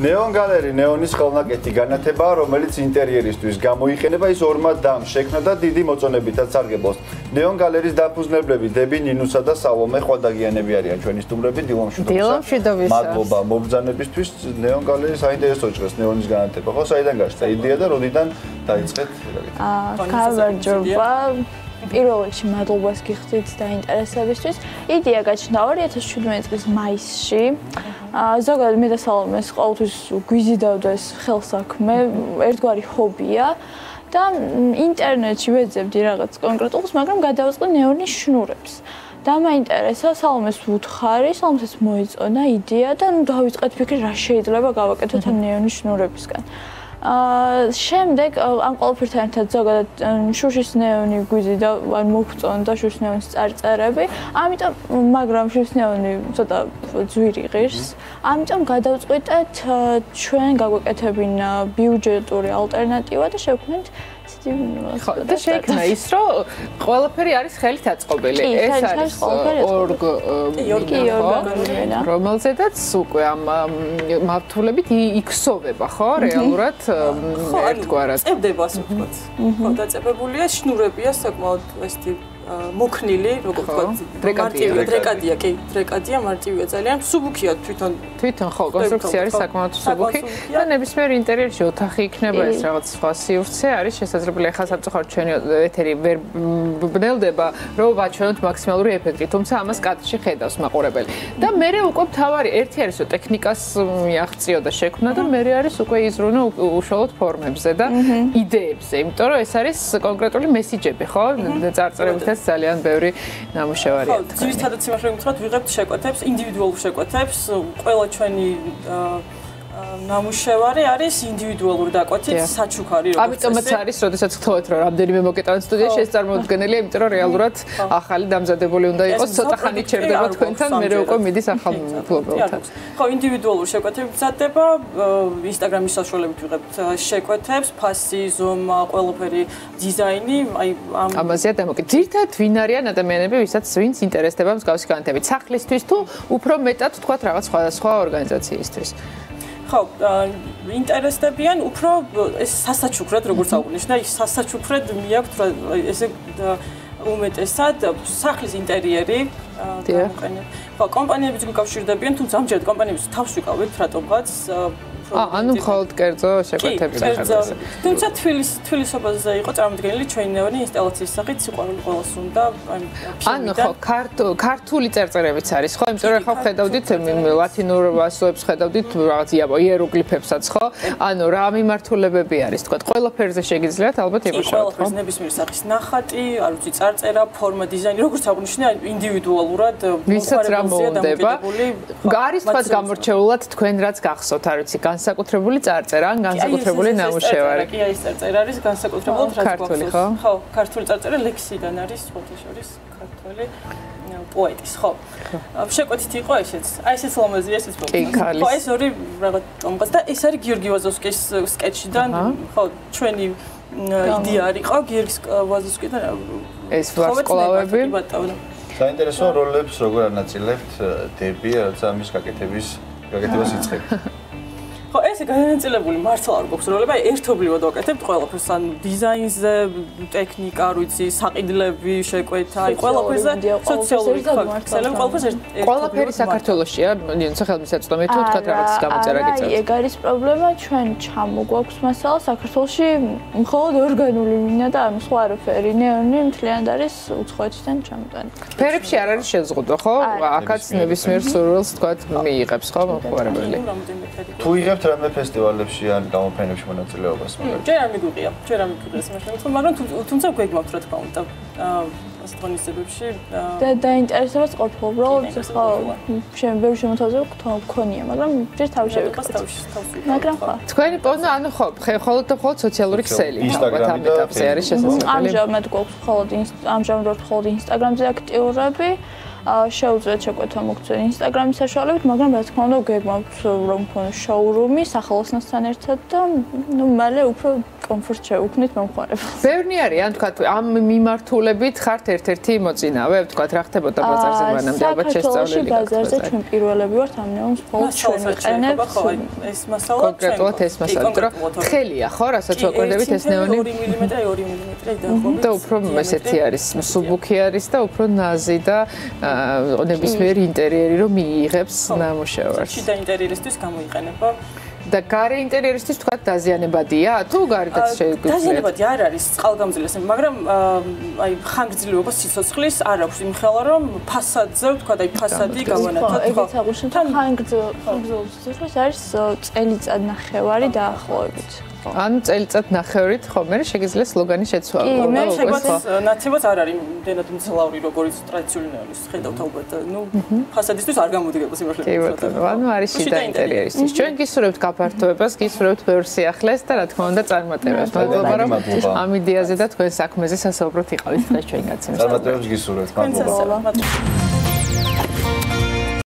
ნეონ გალერი ნეონის ხელნაკეთი განათებაა, რომელიც ინტერიერისთვის გამოიყენება ის ორმა დამ შექმნა და დიდი მოწონებითაც სარგებლობს. ნეონ გალერის დაფუძნებლები დები ნინუსა და სალომე ხვადაგიანები არიან ჩვენი სტუმრები დილომშვიდობისა. მადლობა მობრძანებისთვის ნეონ გალერი საინტერესო ჭრეს ნეონის განათება. ხო, საიდან გაჩნდა იდეა და როდიდან დაიწყეთ? აა, გავარჯობა. პირველ რიგში მადლობას გიხდით დაინტერესებისთვის. იდეა გაჩნდა 2017 წლის მაისში. აა ზოგადად მე და სალომეს ყოველთვის გვიზიდავდეს ხელსაქმე, ერთგვარი ჰობია და ინტერნეტში ვეძებდი რაღაც კონკრეტულს, მაგრამ გადავწყდი ნეონის შნურებს. და მაინტერესა სალომეს უთხარი, სალომეს მოიწონა იდეა და ნუ დავიწყეთ ფიქრი რა შეიძლება გავაკეთოთ ამ ნეონის შნურებისგან. შემდეგ ამ ყოველფერთან ერთად ზოგადად შუშის ნეონი გვიზი და ან მოგწონ და შუშის ნეონის წარწერები. ამიტომ მაგრამ შუშის ნეონი ცოტა ძვირი ღირს. ამიტომ გადავწყვიტეთ ჩვენ გაგვეკეთებინა ბიუჯეტური ალტერნატივა და შევქმნით ხო და შეიქმნა ის რომ ყველაფერი არის ხელით აწყობილი. ეს არის ორგ რომელზედაც უკვე ამ მართულებით იქსოვება ხო? რეალურად ერთგვარად. წებდება ასე ვთქვათ. ხო დაწებებულია შნურებია საკმაოდ ესეთი მოქნილი, როგორ ვთქვათ, მარტივია, დრეკადია, კი, დრეკადია, მარტივია ძალიან, სუბუქია თვითონ. თვითონ ხო, კონსტრუქცია არის საკმაოდ სუბუქი და ნებისმიერ ინტერიერში ოთახი იქნება ეს რაღაც სხვა სივრცე არის შესაძლებელი ახლა სამწუხაროდ ჩვენი ეთერი ვერ ბნელდება, რომ ვაჩვენოთ მაქსიმალური ეფექტი, თუმცა ამას კადრში ხედავს მაყურებელი. და მე უკვე თავარი ერთი არის რომ ტექნიკას მიაღწიო და შექმნა და მე არის უკვე იზრუნო უშუალოდ ფორმებზე და იდეებზე, იმიტომ რომ ეს არის კონკრეტული მესიჯები, ხო? წარწერებითაც ეს ძალიან ბევრი ნამუშევარია. ხო, ძირითადად სიმართლე გითხრათ, ვიღებთ შეკვეთებს, ინდივიდუალურ შეკვეთებს, ყველა ჩვენი ნამუშევარი არის ინდივიდუალური დაკვეთით საჩუქარი როგორც ეს. ამიტომაც არის, როდესაც გთხოვეთ, რომ რამდენიმე მოკეტავენ სტუდიაში შეწარმოდგენელია, იმიტომ რომ რეალურად ახალი დამზადებული უნდა იყოს, ცოტა ხანი ჩერდება თქვენთან, მე უკვე მიდის ახალ ფლობელთან. ხო, ინდივიდუალური შეკვეთები მზადდება, ინსტაგრამის საშუალებით ვიღებთ შეკვეთებს, ფასი, ზომა, ყველაფერი, დიზაინი, აი ამ ამაზეა დამოკიდე. ძირთად ვინ არიან ადამიანები, ვისაც ვინც ინტერესდება მსგავსი განათებით, სახლისთვის თუ უფრო მეტად თქვათ რაღაც სხვადასხვა ორგანიზაციისთვის. ხო, ინტერესდებიან უფრო ეს სასაჩუქრად როგორც აღნიშნა, ის სასაჩუქრად მიაქვთ რა ესე უმეტესად სახლის ინტერიერი გამოყენებ. ხო, კომპანიებიც გიკავშირდებიან, თუმცა ამჯერად კომპანიებს თავს ვიკავებთ რატომღაც ანუ მხოლოდ კერძო შეკვეთების ახალგაზრდა. თუმცა თვილის თვილისობაზე იყო წარმოდგენილი ჩვენი ნეონი ინსტალაციის სახით სიყვარული ყოველს უნდა ანუ ხო ქართული წერწერებიც არის ხო? იმიტომ რომ ხო ხედავდით ლათინურ ასოებს ხედავდით რაღაც იეროგლიფებსაც ხო? ანუ რა მიმართულებები არის? თქვა ყველაფერზე შეგიძლიათ ალბათ იმუშაოთ ხო? ნებისმიერ სახის ნახატი არ ვიცი წარწერა ფორმა დიზაინი როგორც აღნიშნე ინდივიდუალურად ვისაც რა მოუნდება არის თქვა გამორჩეულად თქვენ რაც გახსოვთ არ ვიცი გან განსაკუთრებული წარწერა, ან განსაკუთრებული ნამუშევარი. კი, ეს წარწერა არის განსაკუთრებული ქართული, ხო? ხო, ქართული წარწერა ლექსიდან არის, ფოტოშორის ქართული პოეტის, ხო. შეკვეთით იყო ესეც. აი ესეც ლომაზია, ესეც პოპულარი. ხო, ეს ორი რაღაც ტომღაც და ეს არის გიორგი ვაზოვსკის სკეჩიდან, ხო, ჩვენი იდეა არის ყო გიორგი ვაზოვსკიდან ეს ვარსკვლავები. საინტერესო როლებს როგორ ანაწილებთ დები, რაცა ამის გაკეთების გაკეთებას იწყებ. ესე განაწილებული მართლა არ გვაქვს როლები, აი ერთობლივად ვაკეთებთ ყველაფერს, ანუ დიზაინზე, ტექნიკა, არ ვიცი, საყიდლები, შეკვეთა, აი ყველაფერზე სოციალური ფაქტორები, ყველაფერს ერთ ყველაფერი საქართველოსია, ნიუ სახელმწიფო თუ თქვა რაღაც გამოწერა გიწევთ. აი, ეგ არის პრობლემა, ჩვენ ჩამოგვაქვს მასალა საქართველოში მხოლოდ ორგანული მინა და ანუ სხვა არაფერი, ნეონი მთლიანად არის უცხოეთიდან ჩამოტანილი. ფერებში არ არის შეზღუდვა, ხო? აქაც ნებისმიერ სურვილს თქვა მიიღებს, ხო, მოხარებელი. თუ იღებ გიჩვენებთ რამე ფესტივალებში ან გამოფენებში მონაწილეობას მაგალითად? ჯერ არ მიგვიყია, ჯერ არ მიგვიყია ეს მაგრამ თუმცა გვეგმავთ რა თქმა უნდა. აა ასტრონისებებში და დაინტერესებას ყოფილ უბრალოდ ხო შენ ბევრი შემოთავაზება გქონია, მაგრამ ჯერ თავი შევიკეთე. მაგრამ ხო. თქვენი პოზა ანუ ხო, ხოლმე და ხოლმე სოციალური ქსელი. ინსტაგრამი და აფზე არის შესაძლებელი. ამჟამად გვაქვს ხოლმე ამჟამად ვარ ხოლმე ინსტაგრამზე აქტიურები. შეუძლიათ შეკვეთა მოგწერ ინსტაგრამის საშუალებით, მაგრამ რა თქმა უნდა გეგმავთ რომ ქონდეს შოურუმი სახელოსნოსთან ერთად და ნუ მალე უფრო კომფორტ შევუქმნით მომხმარებელს. ბევრი არის, ან თქვა ამ მიმართულებით ხართ ერთ-ერთი მოწინავე, თქვა რა ხდებოდა ბაზარზე მანამდე ალბათ შესწავლილი. ბაზარზე ჩვენ პირველები ვართ ამ ნეონს მხოლოდ ჩვენ ვიყენებთ. ეს მასალა კონკრეტულად ეს მასალა, რომ ხელია ხო, რასაც ვაკვირდებით ეს ნეონი 2 მმ 2 მმ დაახლოებით. და უფრო ესეთი არის, სუბუქი არის და უფრო ნაზი და ნებისმიერ ინტერიერი რომ მიიღებს ნამუშევარს. შიდა ინტერიერისთვის გამოიყენება და გარე ინტერიერისთვის თქვა დაზიანებადია. თუ გარდაც შეგვიძლია დაზიანებადი არ არის წყალგამძლეს მაგრამ აი ხანგრძლივობა სიცოცხლის არ აქვს. იმხელა რომ ფასადზე თქვა აი ფასადი გავანათოთ ხო ეგეც აღნიშნეთ ხანგრძლივობის არის წელიწად ნახევარი დაახლოებით ანუ წელიწად ნახევრით ხო მე შეგიძლია სლოგანი შეცვალო. კი მე შეგვიძლია ნაცებად არ არის იმდენად მძლავრი როგორც ტრადიციული ნეონის ხედავთ ალბათ. ნუ ფასადისთვის არ გამოდგება სიმართლე კი ბატონო ანუ არის შიდა ინტერიერისთვის ჩვენ გისურვებთ გაფართოებას გისურვებთ ბევრ სიახლეს და რა თქმა უნდა წარმატებებს. მადლობა რომ ამ იდეაზე და თქვენ საქმეზე სასაუბროთ იყავით დღეს ჩვენ გაცემს წარმატებებს გისურვებთ მადლობა